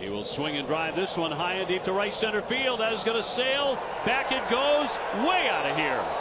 He will swing and drive this one high and deep to right center field. That is going to sail. Back it goes. Way out of here.